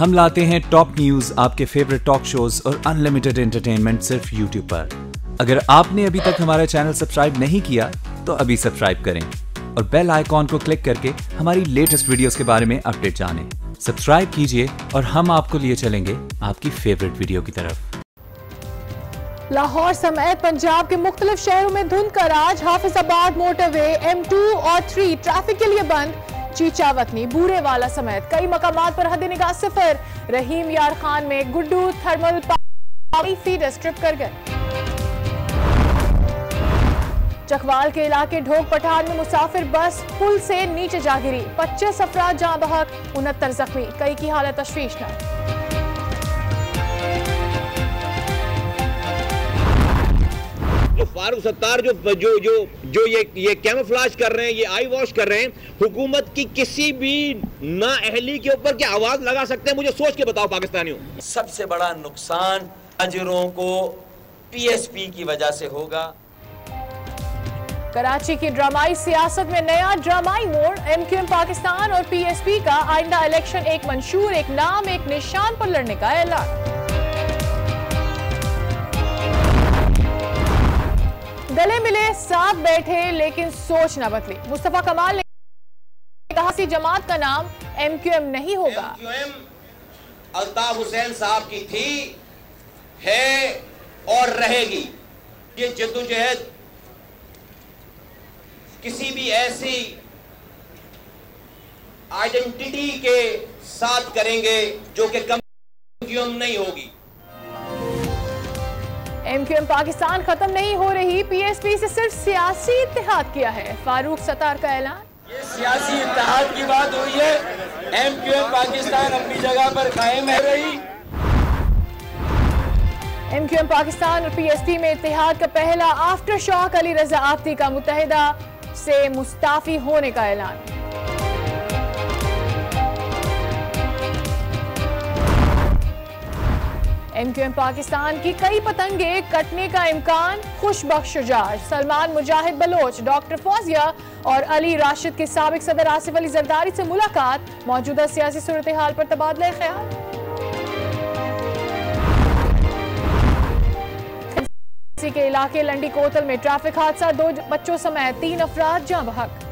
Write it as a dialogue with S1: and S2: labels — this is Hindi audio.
S1: हम लाते हैं टॉप न्यूज़ आपके फेवरेट टॉक शोज़ और अनलिमिटेड एंटरटेनमेंट सिर्फ़ यूट्यूब पर। अगर आपने अभी तक हमारा चैनल सब्सक्राइब नहीं किया तो अभी सब्सक्राइब करें और बेल आइकॉन को क्लिक करके हमारी लेटेस्ट वीडियोस के बारे में अपडेट जानें। सब्सक्राइब कीजिए और हम आपको लिए चलेंगे आपकी फेवरेट वीडियो की तरफ़।
S2: लाहौर समेत पंजाब के मुख्तलिफ़ शहरों में धुंध का राज, हाफिजाबाद, मोटरवे एम और थ्री ट्रैफ़िक के लिए बंद। चीचा वतनी बूढ़े वाला समेत कई मकाम पर हद निगाह सिफर रहीम यार खान में गुड्डू थर्मल फ़ीड स्ट्रिप कर गए। चकवाल के इलाके ढोक पठान में मुसाफिर बस पुल से नीचे जा गिरी। पच्चीस अफराद जहाँ बहक, उनहत्तर जख्मी, कई की हालत तशवीशनाक।
S3: फारूक सत्तार जो जो जो जो ये ये कैमोफ्लाज कर रहे हैं ये आई वॉश कर रहे हैं हुकूमत की किसी भी नाअहली के ऊपर क्या आवाज़ लगा सकते हैं? मुझे सोच के बताओ पाकिस्तानियों।
S4: सबसे बड़ा नुकसान अजरों को पीएसपी की वजह से होगा।
S2: कराची की ड्रामाई सियासत में नया ड्रामाई मोड़ एमक्यूएम पाकिस्तान और पीएसपी का आइंदा इलेक्शन एक मंशूर एक नाम एक निशान पर लड़ने का ऐलान। मिले, साथ बैठे, लेकिन सोच न बदली। मुस्तफ़ा कमाल ने कहा सी जमात का नाम एमक्यूएम नहीं होगा।
S3: अल्ताफ हुसैन साहब की थी, है और रहेगी। ये जद्दोजहद किसी भी ऐसी आइडेंटिटी के साथ करेंगे जो कि कम नहीं होगी।
S2: एमक्यूएम पाकिस्तान खत्म नहीं हो रही पीएसपी से सिर्फ़ सियासी इतिहाद किया है। फारूक सतार का ऐलान।
S4: ये सियासी इतिहाद की बात हुई है। एमक्यूएम पाकिस्तान अपनी जगह पर कायम है रही।
S2: एमक्यूएम पाकिस्तान और पीएसपी में इतिहाद का पहला आफ्टर शॉक अली रजा आफ्ती का मुतहदा से मुस्ताफी होने का ऐलान। एमक्यूएम पाकिस्तान की कई पतंगे कटने का इम्कान, खुशबख्श शुजाज सलमान, मुजाहिद बलोच, डॉक्टर फौजिया और अली राशिद के सबक सदर आसिफ अली जरदारी से मुलाकात। मौजूदा सियासी सूरत हाल पर तबादला ख्याल। के इलाके लंडी कोतल में ट्रैफ़िक हादसा। दो बच्चों समेत तीन अफराद जहाँ बहक।